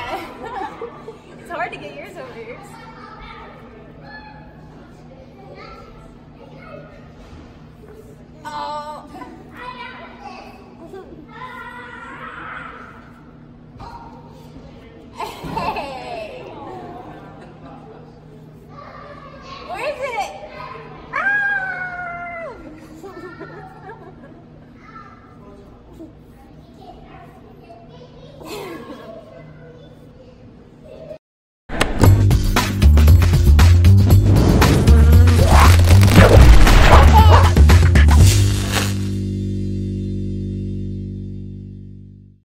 It's hard to get yours over yours.